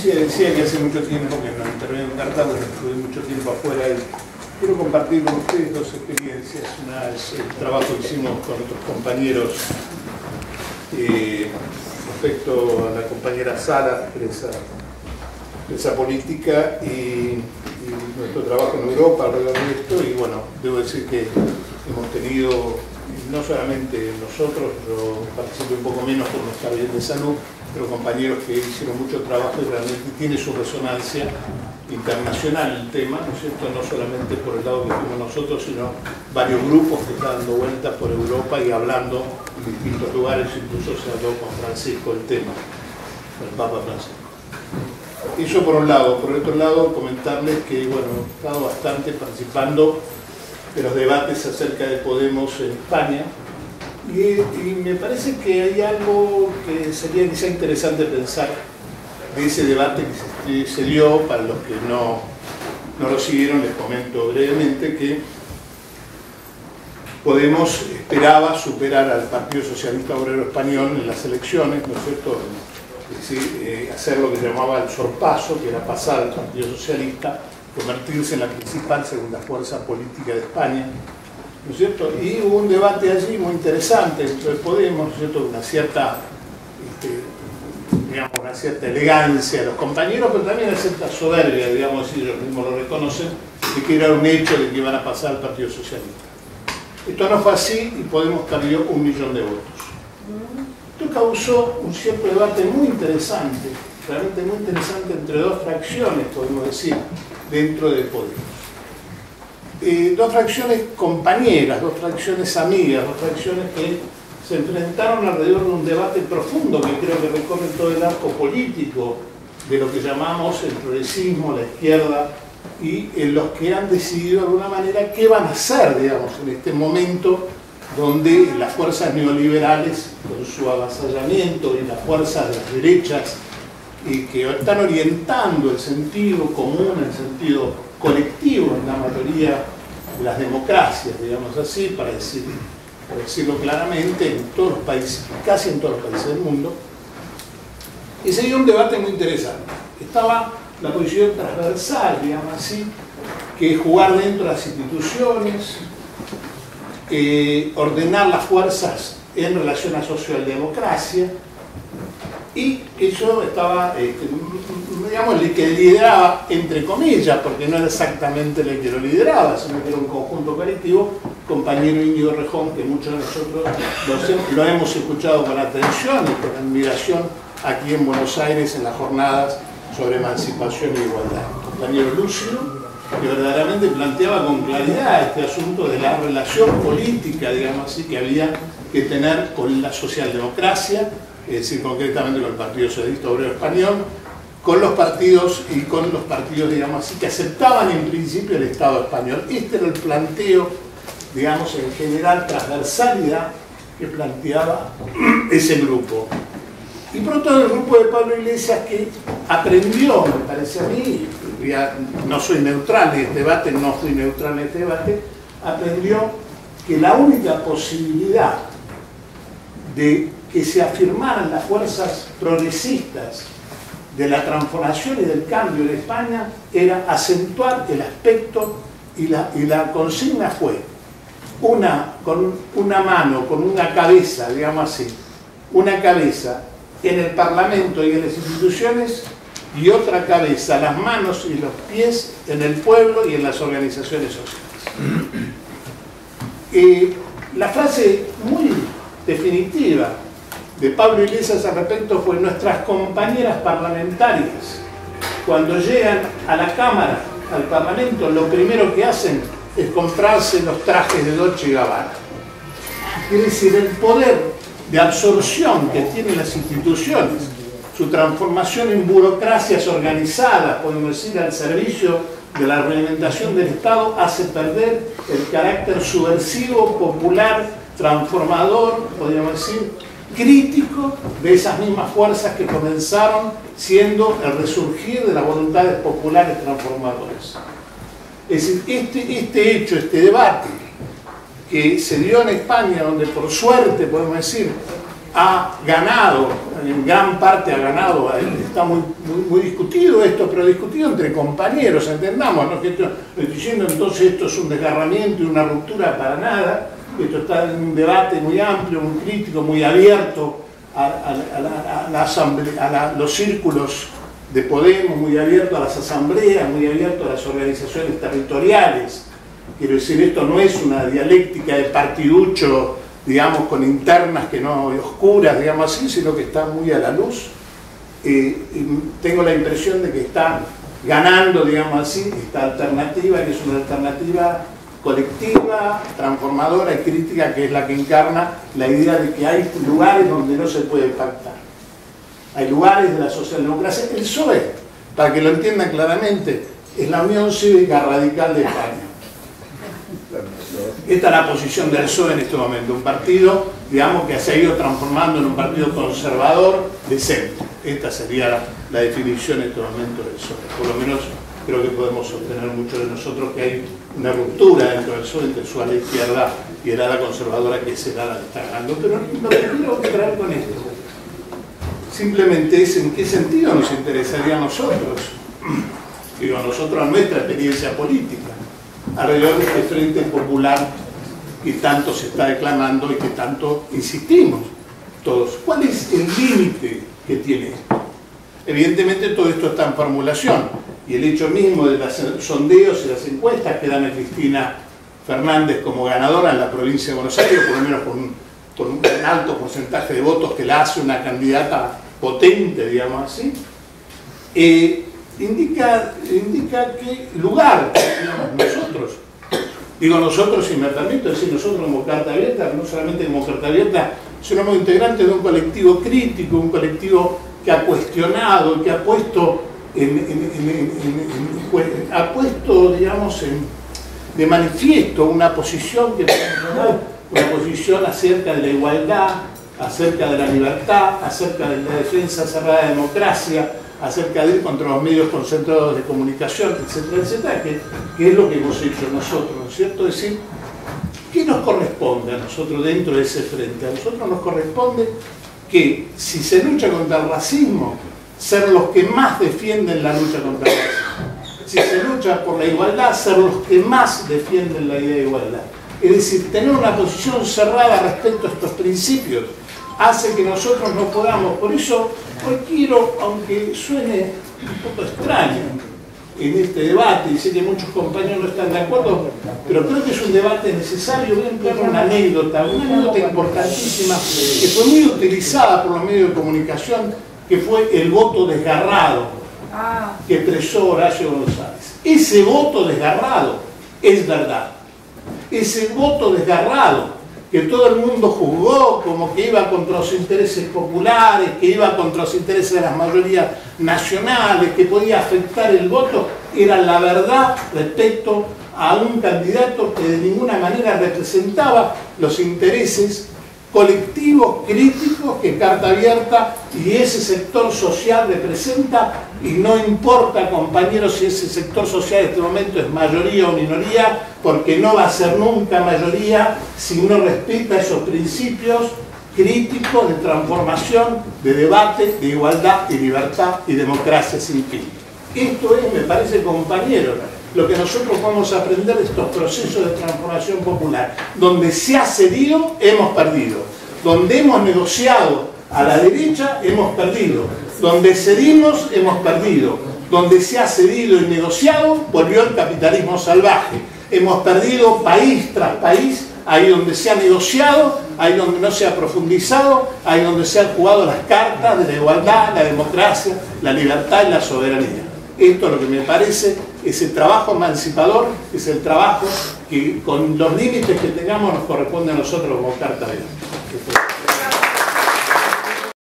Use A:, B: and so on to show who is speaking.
A: Sí, decía que hace mucho tiempo que no intervengo en Cartago, estuve mucho tiempo afuera y quiero compartir con ustedes dos experiencias. Una es el trabajo que hicimos con otros compañeros eh, respecto a la compañera Sala, presa, presa política, y, nuestro trabajo en Europa alrededor de esto. Y bueno, debo decir que hemos tenido, no solamente nosotros, yo participé un poco menos por nuestra bien de salud, pero compañeros que hicieron mucho trabajo y realmente tiene su resonancia internacional el tema, ¿no es cierto? No solamente por el lado que fuimos nosotros, sino varios grupos que están dando vueltas por Europa y hablando en distintos lugares, incluso se habló con Francisco el tema, el Papa Francisco. Eso por un lado. Por otro lado, comentarles que, bueno, he estado bastante participando de los debates acerca de Podemos en España, y, me parece que hay algo que sería quizá interesante pensar de ese debate que se, dio, para los que no, no lo siguieron, les comento brevemente que Podemos esperaba superar al Partido Socialista Obrero Español en las elecciones, ¿no es cierto? Decir, eh, hacer lo que se llamaba el sorpaso, que era pasar al Partido Socialista, convertirse en la principal segunda fuerza política de España, ¿no es cierto? Y hubo un debate allí muy interesante dentro de Podemos, ¿no es cierto? Una cierta, este, digamos, una cierta elegancia de los compañeros, pero también una cierta soberbia, digamos, si ellos mismos lo reconocen, de que era un hecho de que iban a pasar al Partido Socialista. Esto no fue así y Podemos perdió un millón de votos. Esto causó un cierto debate muy interesante, realmente muy interesante entre dos fracciones, podemos decir, dentro de Podemos eh, dos fracciones compañeras, dos fracciones amigas, dos fracciones que se enfrentaron alrededor de un debate profundo que creo que recorre todo el arco político de lo que llamamos el progresismo, la izquierda, y en los que han decidido de alguna manera qué van a hacer, digamos, en este momento donde las fuerzas neoliberales, con su avasallamiento y la fuerza de las derechas, y que están orientando el sentido común, el sentido colectivo en la mayoría de las democracias, digamos así, para, decir, para decirlo claramente, en todos los países, casi en todos los países del mundo, y se dio un debate muy interesante. Estaba la posición transversal, digamos así, que jugar dentro de las instituciones, eh, ordenar las fuerzas en relación a socialdemocracia, y eso estaba, este, digamos, que lideraba, entre comillas, porque no era exactamente el que lo lideraba, sino que era un conjunto colectivo, compañero Íñigo Rejón, que muchos de nosotros lo, lo hemos escuchado con atención y con admiración aquí en Buenos Aires en las jornadas sobre emancipación e igualdad. Compañero lúcido, que verdaderamente planteaba con claridad este asunto de la relación política, digamos así, que había que tener con la socialdemocracia, es decir, concretamente con el Partido Socialista Obrero Español, con los partidos y con los partidos, digamos así, que aceptaban en principio el Estado español. Este era el planteo, digamos, en general, transversalidad que planteaba ese grupo. Y pronto el grupo de Pablo Iglesias que aprendió, me parece a mí, ya no soy neutral en este debate, no fui neutral en este debate, aprendió que la única posibilidad de que se afirmaran las fuerzas progresistas de la transformación y del cambio de España era acentuar el aspecto y la, y la consigna fue una, con una mano, con una cabeza, digamos así, una cabeza en el Parlamento y en las instituciones y otra cabeza, las manos y los pies en el pueblo y en las organizaciones sociales. Eh, la frase muy definitiva de Pablo Iglesias al respecto fue nuestras compañeras parlamentarias cuando llegan a la Cámara, al Parlamento, lo primero que hacen es comprarse los trajes de Dolce Gabbana. Quiere decir, el poder de absorción que tienen las instituciones, su transformación en burocracias organizadas, podemos decir, al servicio de la reglamentación del Estado, hace perder el carácter subversivo, popular, transformador, podríamos decir, crítico de esas mismas fuerzas que comenzaron siendo el resurgir de las voluntades populares transformadoras. Es decir, este, este hecho, este debate que se dio en España, donde por suerte, podemos decir, ha ganado, en gran parte ha ganado, está muy, muy, discutido esto, pero discutido entre compañeros, entendamos, ¿no? estoy diciendo entonces esto es un desgarramiento y una ruptura para nada, esto está en un debate muy amplio, muy crítico, muy abierto a, los círculos de Podemos, muy abierto a las asambleas, muy abierto a las organizaciones territoriales. Quiero decir, esto no es una dialéctica de partiducho digamos, con internas que no oscuras, digamos así, sino que está muy a la luz. y tengo la impresión de que está ganando, digamos así, esta alternativa, que es una alternativa colectiva, transformadora y crítica, que es la que encarna la idea de que hay lugares donde no se puede pactar. Hay lugares de la socialdemocracia. El PSOE, para que lo entiendan claramente, es la Unión Cívica Radical de España. Esta es la posición del PSOE en este momento, un partido, digamos, que se ha ido transformando en un partido conservador de centro. Esta sería la, definición en este momento del PSOE. Por lo menos creo que podemos sostener muchos de nosotros que hay una ruptura dentro del PSOE entre su ala izquierda y el ala conservadora que se la que está ganando. Pero que quiero traer con esto simplemente es en qué sentido nos interesaría a nosotros, digo, a nosotros a nuestra experiencia política alrededor de este frente popular que tanto se está declamando y que tanto insistimos todos. ¿Cuál es el límite que tiene esto? Evidentemente todo esto está en formulación y el hecho mismo de los sondeos y las encuestas que dan a Cristina Fernández como ganadora en la provincia de Buenos Aires, por lo menos con un, alto porcentaje de votos que la hace una candidata potente, digamos así, eh, indica, indica que lugar nosotros. Digo nosotros, si me permito decir nosotros como Carta Abierta, no solamente como Carta Abierta, sino como integrantes de un colectivo crítico, un colectivo que ha cuestionado, que ha puesto, ha puesto digamos, de manifiesto una posición que una posición acerca de la igualdad, acerca de la libertad, acerca de la defensa cerrada de la democracia, acerca de ir contra los medios concentrados de comunicación, etcétera, etcétera, que, es lo que hemos hecho nosotros, ¿no es cierto? Es decir, ¿qué nos corresponde a nosotros dentro de ese frente? A nosotros nos corresponde que si se lucha contra el racismo, ser los que más defienden la lucha contra el racismo. Si se lucha por la igualdad, ser los que más defienden la idea de igualdad. Es decir, tener una posición cerrada respecto a estos principios hace que nosotros no podamos. Por eso hoy quiero, aunque suene un poco extraño en este debate, y sé que muchos compañeros no están de acuerdo, pero creo que es un debate necesario. Voy a emplear una anécdota, una anécdota importantísima que fue muy utilizada por los medios de comunicación, que fue el voto desgarrado ah. que expresó Horacio González. Ese voto desgarrado es verdad. Ese voto desgarrado que todo el mundo juzgó como que iba contra los intereses populares, que iba contra los intereses de las mayorías nacionales, que podía afectar el voto, era la verdad respecto a un candidato que de ninguna manera representaba los intereses colectivos críticos que Carta Abierta y ese sector social representa y no importa compañeros si ese sector social en este momento es mayoría o minoría porque no va a ser nunca mayoría si uno respeta esos principios críticos de transformación, de debate, de igualdad y libertad y democracia sin fin. Esto es, me parece compañero, lo que nosotros vamos a aprender de estos procesos de transformación popular. Donde se ha cedido, hemos perdido. Donde hemos negociado a la derecha, hemos perdido. Donde cedimos, hemos perdido. Donde se ha cedido y negociado, volvió el capitalismo salvaje. Hemos perdido país tras país, ahí donde se ha negociado, ahí donde no se ha profundizado, ahí donde se han jugado las cartas de la igualdad, la democracia, la libertad y la soberanía. Esto es lo que me parece es el trabajo emancipador, es el trabajo que con los límites que tengamos nos corresponde a nosotros carta de